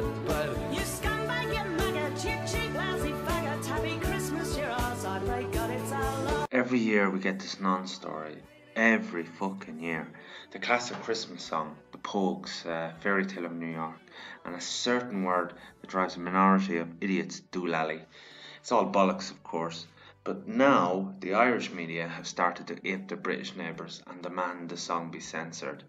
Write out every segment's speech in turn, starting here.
my bud. You scumbag, you maggot, cheap, cheap, lousy faggot. Happy Christmas, you're ours. I pray God it's our love. Every year we get this non-story. Every fucking year. The classic Christmas song, The Pogues, uh, Fairy Tale of New York, and a certain word that drives a minority of idiots doolally. It's all bollocks, of course. But now the Irish media have started to ape their British neighbours and demand the song be censored.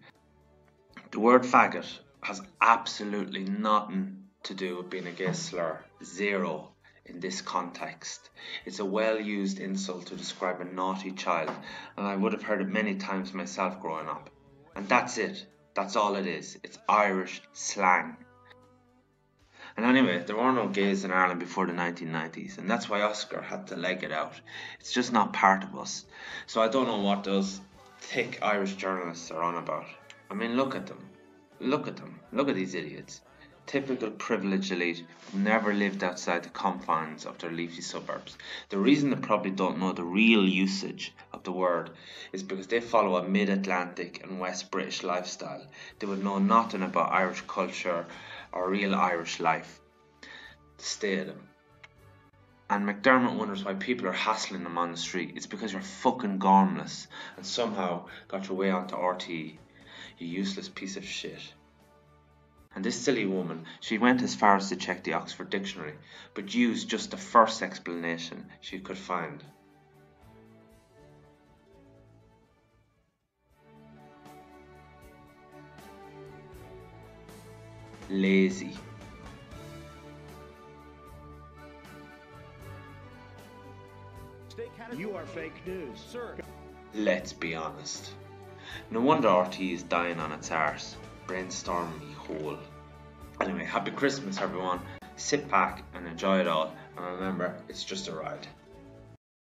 The word faggot has absolutely nothing to do with being a gay slur. Zero in this context. It's a well used insult to describe a naughty child, and I would have heard it many times myself growing up. And that's it. That's all it is. It's Irish slang. And anyway, there were no gays in Ireland before the 1990s, and that's why Oscar had to leg it out. It's just not part of us. So I don't know what those thick Irish journalists are on about. I mean, look at them. Look at them. Look at these idiots. Typical privileged elite who never lived outside the confines of their leafy suburbs. The reason they probably don't know the real usage of the word is because they follow a mid Atlantic and West British lifestyle. They would know nothing about Irish culture or real Irish life. Stay at them. And McDermott wonders why people are hassling them on the street. It's because you're fucking gormless and somehow got your way onto RTE. You useless piece of shit. And this silly woman, she went as far as to check the Oxford Dictionary, but used just the first explanation she could find. Lazy. You are fake news. Sir. Let's be honest. No wonder RT is dying on its arse. Brainstorm me hole. Anyway, happy Christmas everyone. Sit back and enjoy it all. And remember, it's just a ride.